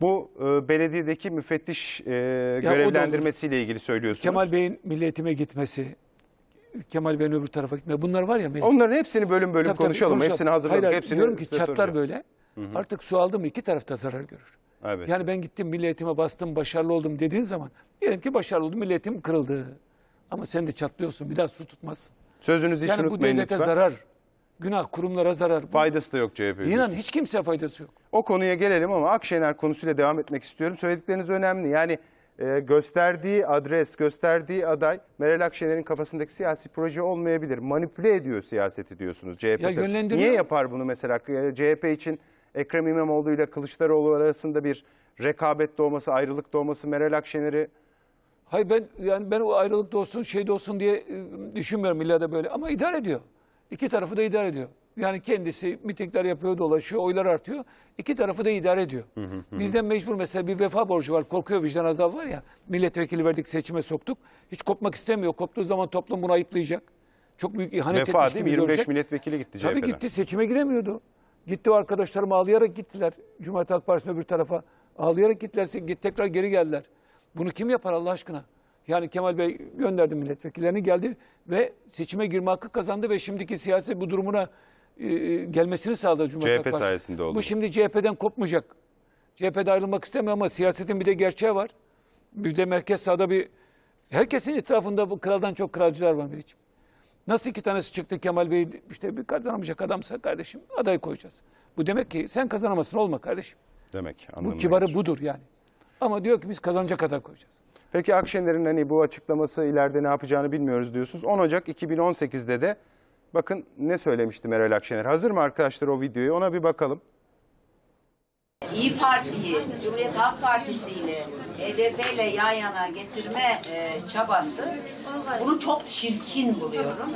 Bu e, belediyedeki müfettiş e, görevlendirmesiyle ilgili söylüyorsunuz. Kemal Bey'in milli eğitime gitmesi, Kemal Bey'in öbür tarafa gitmesi bunlar var ya. Melih. Onların hepsini bölüm bölüm Tabii, tabii, konuşalım. konuşalım. Hepsini hazırladık. Hayır, hepsini diyorum ki çatlar soracağım. böyle. Artık su aldı mı iki tarafta zarar görür. Evet. Yani ben gittim milli eğitime bastım, başarılı oldum dediğin zaman diyelim ki başarılı oldum, milli eğitim kırıldı. Ama sen de çatlıyorsun, bir daha su tutmazsın. Sözünüzü hiç Yani bu unutmayın devlete lütfen. zarar, günah kurumlara zarar. Faydası da yok CHP. İnan hiç kimseye faydası yok. O konuya gelelim ama Akşener konusuyla devam etmek istiyorum. Söyledikleriniz önemli. Yani e, gösterdiği adres, gösterdiği aday Meral Akşener'in kafasındaki siyasi proje olmayabilir. Manipüle ediyor siyaseti diyorsunuz CHP. Ya yönlendiriyor. Niye yapar bunu mesela? E, CHP için Ekrem İmamoğlu ile Kılıçdaroğlu arasında bir rekabet doğması, ayrılık doğması Meral Akşener'i Hayır ben yani ben o ayrılıkta olsun, şeyde olsun diye e, düşünmüyorum illa da böyle ama idare ediyor. İki tarafı da idare ediyor. Yani kendisi mitingler yapıyor, dolaşıyor, oylar artıyor. İki tarafı da idare ediyor. Bizden mecbur mesela bir vefa borcu var. Korkuyor vicdan azabı var ya. Milletvekili verdik, seçime soktuk. Hiç kopmak istemiyor. Koptuğu zaman toplum bunu ayıplayacak. Çok büyük ihanet vefa etmiş gibi mi? 25 görecek. milletvekili gitti Tabii CHP'den. gitti seçime gidemiyordu. Gitti o arkadaşlarım ağlayarak gittiler. Cumhuriyet Halk Partisi'nin öbür tarafa. Ağlayarak gittiler git- tekrar geri geldiler. Bunu kim yapar Allah aşkına? Yani Kemal Bey gönderdi milletvekillerini geldi ve seçime girme hakkı kazandı ve şimdiki siyasi bu durumuna e, gelmesini sağladı Cumhuriyet CHP Halk Partisi. sayesinde oldu Bu şimdi CHP'den kopmayacak. CHP'de ayrılmak istemiyor ama siyasetin bir de gerçeği var. Bir de merkez sağda bir herkesin etrafında bu kraldan çok kralcılar var Melih'ciğim. Nasıl iki tanesi çıktı Kemal Bey işte bir kazanamayacak adamsa kardeşim aday koyacağız. Bu demek ki sen kazanamazsın olma kardeşim. Demek. Bu anlamına kibarı gelir. budur yani. Ama diyor ki biz kazanacak aday koyacağız. Peki Akşener'in hani bu açıklaması ileride ne yapacağını bilmiyoruz diyorsunuz. 10 Ocak 2018'de de bakın ne söylemişti Meral Akşener. Hazır mı arkadaşlar o videoyu? Ona bir bakalım. İyi Parti'yi Cumhuriyet Halk Partisi ile HDP ile yan yana getirme e, çabası bunu çok çirkin buluyorum.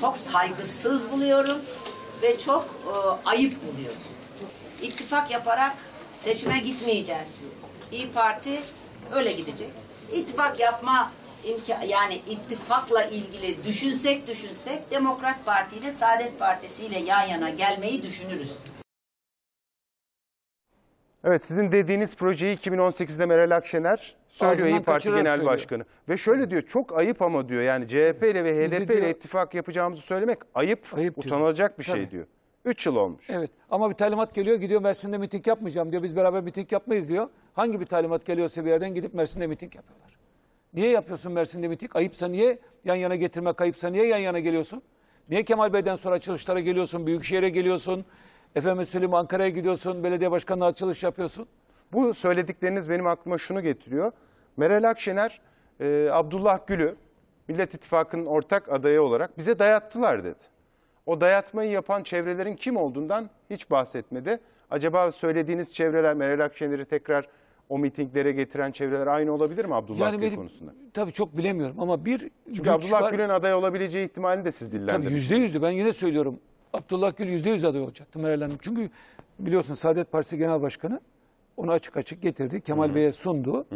Çok saygısız buluyorum ve çok e, ayıp buluyorum. İttifak yaparak seçime gitmeyeceğiz. İyi Parti öyle gidecek. İttifak yapma imka yani ittifakla ilgili düşünsek düşünsek Demokrat Parti ile Saadet Partisi ile yan yana gelmeyi düşünürüz. Evet sizin dediğiniz projeyi 2018'de Meral Akşener söylüyor Ağzından İyi Parti Genel söylüyor. Başkanı. Ve şöyle diyor çok ayıp ama diyor yani CHP ile ve HDP diyor- ile ittifak yapacağımızı söylemek ayıp, Ayıp diyor. utanılacak bir şey Tabii. diyor. 3 yıl olmuş. Evet ama bir talimat geliyor gidiyor Mersin'de miting yapmayacağım diyor. Biz beraber miting yapmayız diyor. Hangi bir talimat geliyorsa bir yerden gidip Mersin'de miting yapıyorlar. Niye yapıyorsun Mersin'de miting? Ayıpsa niye yan yana getirmek ayıpsa niye yan yana geliyorsun? Niye Kemal Bey'den sonra açılışlara geliyorsun, Büyükşehir'e geliyorsun, efendim söyleyeyim Ankara'ya gidiyorsun, belediye başkanlığı açılış yapıyorsun? Bu söyledikleriniz benim aklıma şunu getiriyor. Meral Akşener, e, Abdullah Gül'ü Millet İttifakı'nın ortak adayı olarak bize dayattılar dedi. O dayatmayı yapan çevrelerin kim olduğundan hiç bahsetmedi. Acaba söylediğiniz çevreler Meral Akşener'i tekrar o mitinglere getiren çevreler aynı olabilir mi Abdullah Gül benim- konusunda? Tabii çok bilemiyorum ama bir Çünkü Abdullah. Gül'ün aday olabileceği ihtimalini de siz Tabii dillendirdiniz. yüzde yüzdü. Ben yine söylüyorum. Abdullah Gül yüzde yüz aday olacaktı Meral Hanım. Çünkü biliyorsun Saadet Partisi Genel Başkanı onu açık açık getirdi. Kemal Bey'e sundu.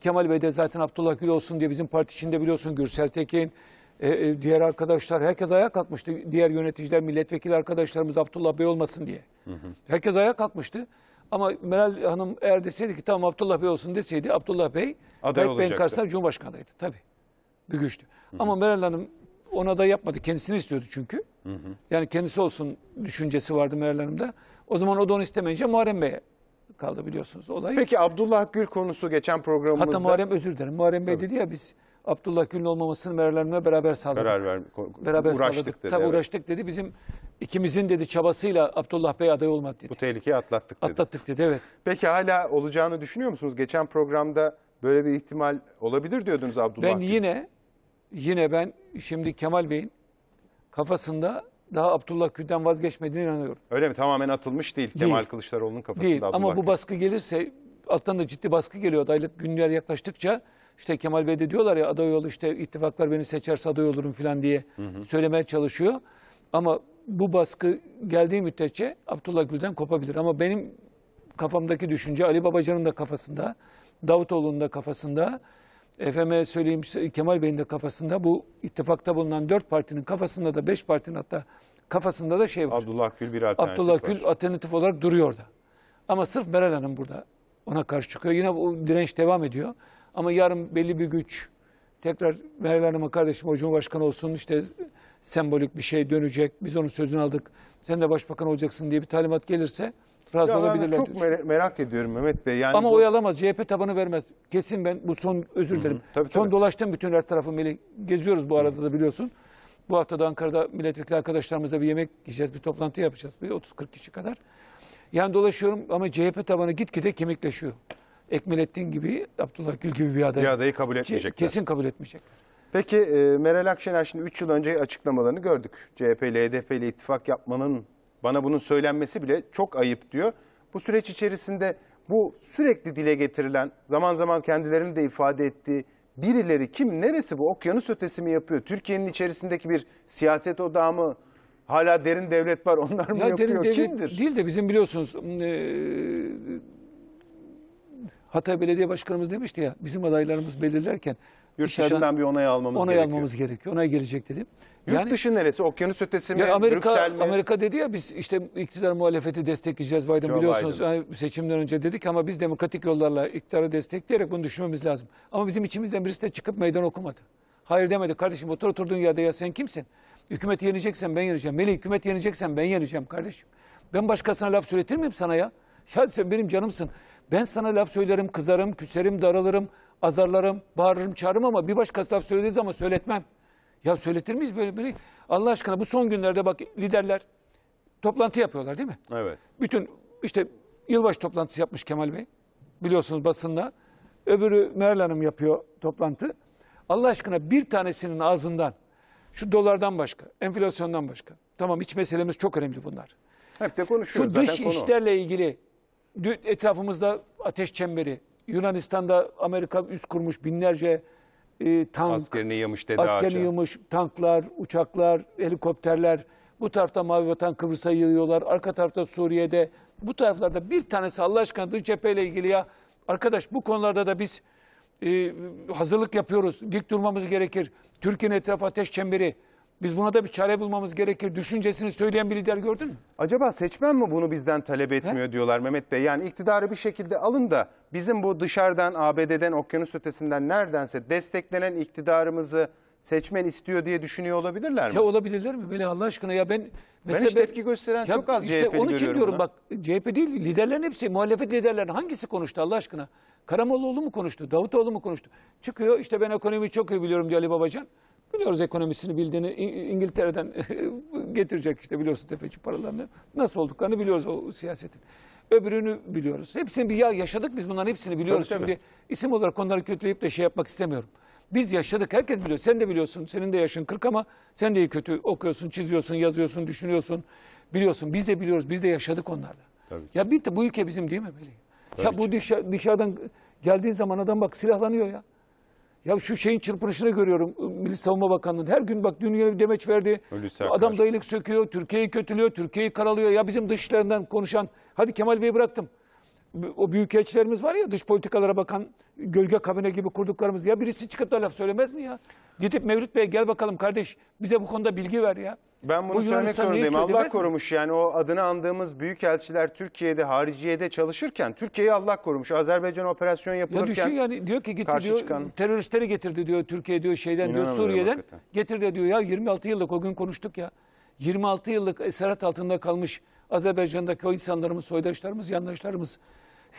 Kemal Bey de zaten Abdullah Gül olsun diye bizim parti içinde biliyorsun Gürsel Tekin, e, e, diğer arkadaşlar herkes ayağa kalkmıştı. Diğer yöneticiler, milletvekili arkadaşlarımız Abdullah Bey olmasın diye. Herkes ayağa kalkmıştı. Ama Meral Hanım eğer deseydi ki tamam Abdullah Bey olsun deseydi Abdullah Bey Aday Tayyip Bey'in karşısında Cumhurbaşkanı adayıydı. Tabii. Bir güçtü. Ama Meral Hanım ona da yapmadı. Kendisini istiyordu çünkü. Yani kendisi olsun düşüncesi vardı Meral Hanım'da. O zaman o da onu istemeyince Muharrem Bey'e kaldı biliyorsunuz olayı. Peki Abdullah Gül konusu geçen programımızda Hatta Muharrem özür dilerim. Muharrem Bey dedi ya biz Abdullah Gül'ün olmamasını Hanım'la beraber sağladık. karar ver, beraber uğraştık sağladık. dedi. Tabii evet. uğraştık dedi. Bizim ikimizin dedi çabasıyla Abdullah Bey aday olmadı dedi. Bu tehlikeyi atlattık dedi. Atlattık dedi evet. Peki hala olacağını düşünüyor musunuz? Geçen programda böyle bir ihtimal olabilir diyordunuz Abdullah Ben Gül. yine yine ben şimdi Kemal Bey'in kafasında daha Abdullah Gül'den vazgeçmediğine inanıyorum. Öyle mi? Tamamen atılmış değil, Değil. Kemal Kılıçdaroğlu'nun kafasında Değil Abdullah ama bu Gül. baskı gelirse alttan da ciddi baskı geliyor. Adaylık günler yaklaştıkça işte Kemal Bey de diyorlar ya aday ol işte ittifaklar beni seçerse aday olurum falan diye söylemeye çalışıyor. Ama bu baskı geldiği müddetçe Abdullah Gül'den kopabilir. Ama benim kafamdaki düşünce Ali Babacan'ın da kafasında, Davutoğlu'nun da kafasında, efeme söyleyeyim Kemal Bey'in de kafasında bu ittifakta bulunan dört partinin kafasında da beş partinin hatta kafasında da şey var. Abdullah Gül bir alternatif Abdullah var. Gül alternatif olarak duruyor da. Ama sırf Meral Hanım burada ona karşı çıkıyor. Yine bu direnç devam ediyor. Ama yarın belli bir güç tekrar Meral Hanım'a kardeşim o Cumhurbaşkanı olsun işte sembolik bir şey dönecek. Biz onun sözünü aldık. Sen de başbakan olacaksın diye bir talimat gelirse razı Ya ben olabilirler. çok diye düşünüyorum. mer- merak ediyorum Mehmet Bey. Yani Ama bu- oy alamaz. CHP tabanı vermez. Kesin ben bu son özür dilerim. Tabii, son tabii. dolaştım bütün her tarafı Melih. Geziyoruz bu arada da biliyorsun. Bu hafta da Ankara'da milletvekili arkadaşlarımızla bir yemek yiyeceğiz, bir toplantı yapacağız. Bir 30-40 kişi kadar. Yani dolaşıyorum ama CHP tabanı gitgide kemikleşiyor. Ekmelettin gibi, Abdullah Gül gibi bir aday. bir adayı kabul etmeyecekler. Kesin kabul etmeyecek. Peki e, Meral Akşener şimdi 3 yıl önce açıklamalarını gördük. CHP ile HDP ile ittifak yapmanın bana bunun söylenmesi bile çok ayıp diyor. Bu süreç içerisinde bu sürekli dile getirilen zaman zaman kendilerinin de ifade ettiği birileri kim neresi bu okyanus ötesi mi yapıyor? Türkiye'nin içerisindeki bir siyaset odağı mı? Hala derin devlet var onlar mı Ya yapıyor? derin devlet Kimdir? değil de bizim biliyorsunuz eee Hatay Belediye Başkanımız demişti ya bizim adaylarımız belirlerken Yurt dışından bir onay almamız onay gerekiyor. almamız gerekiyor. Onay gelecek dedim. Yurt dışı neresi? Okyanus ötesi mi? Amerika Brüksel mi? Amerika dedi ya biz işte iktidar muhalefeti destekleyeceğiz Biden Joe biliyorsunuz. Biden. Yani seçimden önce dedik ama biz demokratik yollarla iktidarı destekleyerek bunu düşünmemiz lazım. Ama bizim içimizden birisi de çıkıp meydan okumadı. Hayır demedi kardeşim otur oturduğun yerde ya sen kimsin? Hükümeti yeneceksen ben yeneceğim. Melih hükümet yeneceksen ben yeneceğim kardeşim. Ben başkasına laf söyletir miyim sana ya? Ya sen benim canımsın. Ben sana laf söylerim, kızarım, küserim, daralırım, azarlarım, bağırırım, çağırırım ama bir başkası laf söylediği zaman söyletmem. Ya söyletir miyiz böyle böyle? Allah aşkına bu son günlerde bak liderler toplantı yapıyorlar değil mi? Evet. Bütün işte yılbaşı toplantısı yapmış Kemal Bey. Biliyorsunuz basında. Öbürü Meral Hanım yapıyor toplantı. Allah aşkına bir tanesinin ağzından şu dolardan başka, enflasyondan başka. Tamam iç meselemiz çok önemli bunlar. Hep de Şu konuşuyoruz dış zaten konu. o. işlerle ilgili etrafımızda ateş çemberi, Yunanistan'da Amerika üst kurmuş binlerce e, tank, Askerini yamış dedi Asker ağaça. yığmış, tanklar, uçaklar, helikopterler. Bu tarafta Mavi Vatan Kıbrıs'a yığıyorlar. Arka tarafta Suriye'de. Bu taraflarda bir tanesi Allah aşkına dış cepheyle ilgili ya. Arkadaş bu konularda da biz e, hazırlık yapıyoruz. Dik durmamız gerekir. Türkiye'nin etrafı ateş çemberi. Biz buna da bir çare bulmamız gerekir. Düşüncesini söyleyen bir lider gördün mü? Acaba seçmen mi bunu bizden talep etmiyor diyorlar Mehmet Bey. Yani iktidarı bir şekilde alın da bizim bu dışarıdan ABD'den okyanus ötesinden neredense desteklenen iktidarımızı seçmen istiyor diye düşünüyor olabilirler mi? Ya olabilirler mi? Böyle Allah aşkına ya ben... hiç tepki gösteren çok az işte CHP'li Onun için görüyorum diyorum ben. bak CHP değil liderlerin hepsi muhalefet liderlerinin hangisi konuştu Allah aşkına? Karamollaoğlu mu konuştu? Davutoğlu mu konuştu? Çıkıyor işte ben ekonomiyi çok iyi biliyorum diyor Ali Babacan. Biliyoruz ekonomisini bildiğini İngiltere'den getirecek işte biliyorsun tefeci paralarını. Nasıl olduklarını biliyoruz o siyasetin. Öbürünü biliyoruz. Hepsini bir ya yaşadık biz bunların hepsini biliyoruz. Tabii, tabii. Şimdi isim olarak onları kötüleyip de şey yapmak istemiyorum. Biz yaşadık. Herkes biliyor. Sen de biliyorsun. Senin de yaşın 40 ama sen de iyi kötü okuyorsun, çiziyorsun, yazıyorsun, düşünüyorsun. Biliyorsun. Biz de biliyoruz. Biz de yaşadık onlarla. Tabii. Ya bir de bu ülke bizim değil mi Melih? Ya bu dışa- dışarıdan geldiği zaman adam bak silahlanıyor ya. Ya şu şeyin çırpınışını görüyorum Milli Savunma Bakanlığı'nın. Her gün bak dünyaya bir demeç verdi. Hulusi Akar. Adam dayılık söküyor, Türkiye'yi kötülüyor, Türkiye'yi karalıyor. Ya bizim dışlarından konuşan, hadi Kemal Bey'i bıraktım. O büyükelçilerimiz var ya dış politikalara bakan gölge kabine gibi kurduklarımız. Ya birisi çıkıp da laf söylemez mi ya? Gidip Mevlüt Bey gel bakalım kardeş bize bu konuda bilgi ver ya. Ben bunu Bu söylemek Yunanistan zorundayım. Allah demez mi? korumuş yani o adını andığımız büyükelçiler Türkiye'de, hariciyede çalışırken Türkiye'yi Allah korumuş. Azerbaycan operasyon Ya yapılırken düşün yani diyor ki gitti karşı diyor çıkan- teröristleri getirdi diyor Türkiye diyor şeyden diyor İnanamıyorum Suriye'den hakikaten. getirdi diyor ya 26 yıllık o gün konuştuk ya. 26 yıllık esaret altında kalmış Azerbaycan'daki o insanlarımız, soydaşlarımız, yandaşlarımız.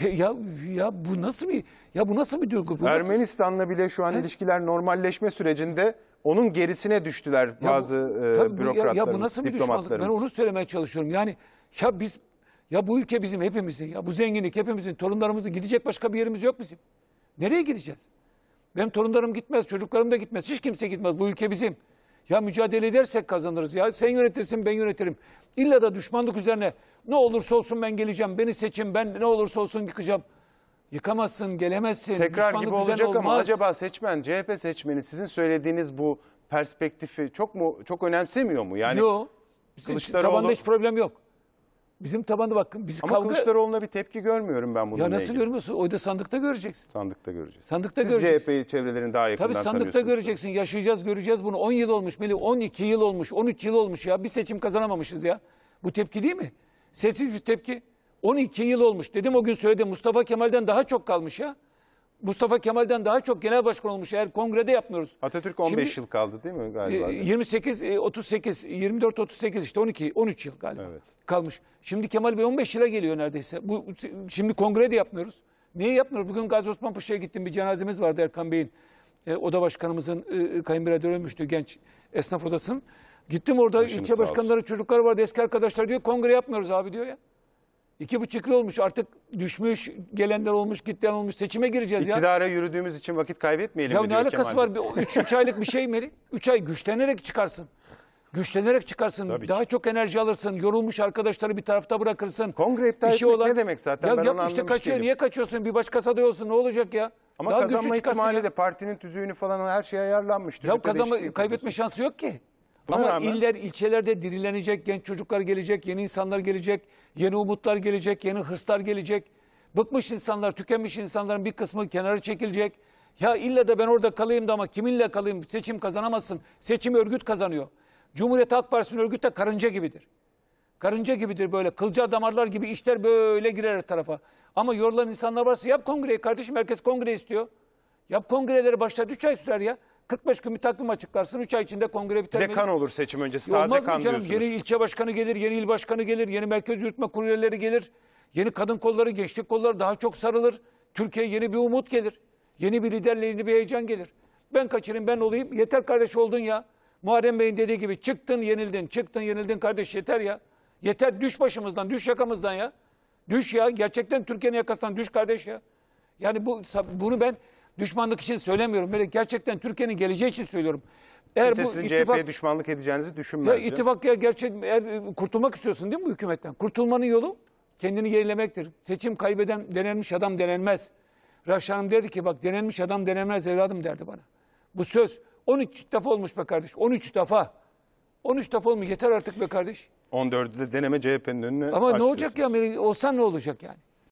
Ya ya bu nasıl bir ya bu nasıl bir duygu? Bu nasıl- Ermenistan'la bile şu an ilişkiler normalleşme sürecinde onun gerisine düştüler Ya bu- bazı e, bu- ya- bürokratlarımız, ya, bu nasıl bir düşmanlık? Ben onu söylemeye çalışıyorum. Yani ya biz ya bu ülke bizim hepimizin ya bu zenginlik hepimizin torunlarımızın gidecek başka bir yerimiz yok bizim. Nereye gideceğiz? Benim torunlarım gitmez, çocuklarım da gitmez. Hiç kimse gitmez. Bu ülke bizim. Ya mücadele edersek kazanırız ya. Sen yönetirsin, ben yönetirim. İlla da düşmanlık üzerine ne olursa olsun ben geleceğim, beni seçin, ben ne olursa olsun yıkacağım. Yıkamazsın, gelemezsin. Tekrar gibi olacak ama olmaz. acaba seçmen, CHP seçmeni sizin söylediğiniz bu perspektifi çok mu çok önemsemiyor mu? Yani Yok. Kılıçdaroğlu- Tabanda hiç problem yok. Bizim tabanda bakın biz ama kavga... Kılıçdaroğlu'na bir tepki görmüyorum ben bununla Ya nasıl ilgili. görmüyorsun? Oyda sandıkta göreceksin. Sandıkta göreceğiz. Sandıkta Siz göreceksin. CHP'yi çevrelerini daha yakından Tabii sandıkta göreceksin. Yaşayacağız, göreceğiz bunu. 10 yıl olmuş Melih. 12 yıl olmuş, 13 yıl olmuş ya. Bir seçim kazanamamışız ya. Bu tepki değil mi? Sessiz bir tepki. 12 yıl olmuş. Dedim o gün söyledim Mustafa Kemal'den daha çok kalmış ya. Mustafa Kemal'den daha çok genel başkan olmuş. Eğer kongrede yapmıyoruz. Atatürk 15 Şimdi- yıl kaldı değil mi galiba? E, 28, e, 38, 24, 38 işte 12, 13 yıl galiba Evet. kalmış. Şimdi Kemal Bey 15 yıla geliyor neredeyse. Bu Şimdi kongre de yapmıyoruz. Niye yapmıyoruz? Bugün Gazi Osman Paşa'ya gittim bir cenazemiz vardı Erkan Bey'in. E, oda başkanımızın e, kayınbirader ölmüştü genç esnaf odasının. Gittim orada Başınız ilçe başkanları çocuklar vardı eski arkadaşlar diyor kongre yapmıyoruz abi diyor ya. İki buçuk yıl olmuş artık düşmüş gelenler olmuş giden olmuş seçime gireceğiz ya. İktidara yürüdüğümüz için vakit kaybetmeyelim Ya mi ne diyor alakası Kemal var? Bir 3 3 aylık bir şey mi? 3 ay güçlenerek çıkarsın. Güçlenerek çıkarsın. Tabii Daha çok enerji alırsın. Yorulmuş arkadaşları bir tarafta bırakırsın. Kongre iptal İşi etmek ne demek zaten? Ya Ben yap onu işte anlamış kaçıyor. değilim. Niye kaçıyorsun? Bir başkası aday olsun ne olacak ya? Ama Daha güçlü kazanma çıkarsın ihtimali ya. de partinin tüzüğünü falan her şey ayarlanmış. Ya Tüzükte kazanma, değişiklik kaybetme yapıyorsun. şansı yok ki. Buna Ama rağmen- iller, ilçelerde dirilenecek, genç çocuklar gelecek, yeni insanlar gelecek, yeni umutlar gelecek, yeni hırslar gelecek. Bıkmış insanlar, tükenmiş insanların bir kısmı kenara çekilecek. Ya illa da ben orada kalayım da ama kiminle kalayım seçim kazanamazsın. Seçim örgüt kazanıyor. Cumhuriyet Halk Partisi'nin örgüt de karınca gibidir. Karınca gibidir böyle. Kılcal damarlar gibi işler böyle girer her tarafa. Ama yorulan insanlar varsa yap kongreyi kardeşim. Herkes kongre istiyor. Yap kongreleri başlat. 3 ay sürer ya. 45 gün bir takvim açıklarsın. 3 ay içinde kongre biter. de mi? kan olur seçim öncesi. Ya Taze Olmaz kan mı canım? diyorsunuz. Yeni ilçe başkanı gelir, yeni il başkanı gelir, yeni merkez yürütme kurulu üyeleri gelir. Yeni kadın kolları, gençlik kolları daha çok sarılır. Türkiye yeni bir umut gelir. Yeni bir liderle yeni bir heyecan gelir. Ben kaçırayım, ben olayım. Yeter kardeş oldun ya. Muharrem Bey'in dediği gibi çıktın, yenildin, çıktın, yenildin kardeş yeter ya. Yeter düş başımızdan, düş yakamızdan ya. Düş ya. Gerçekten Türkiye'nin yakasından düş kardeş ya. Yani bu bunu ben düşmanlık için söylemiyorum. Böyle gerçekten Türkiye'nin geleceği için söylüyorum. Eğer Kimse bu sizin ittifak- CHP'ye düşmanlık edeceğinizi ya düşünmez. ittifak ya gerçek eğer e, kurtulmak istiyorsun değil mi bu hükümetten? Kurtulmanın yolu kendini yenilemektir. Seçim kaybeden denenmiş adam denenmez. Raşit Hanım derdi ki bak denenmiş adam denenmez evladım derdi bana. Bu söz 13 defa olmuş be kardeş. 13 defa. 13 defa olmuş yeter artık be kardeş. 14'ü de deneme CHP'nin önüne Ama ne olacak ya? Olsan ne olacak yani?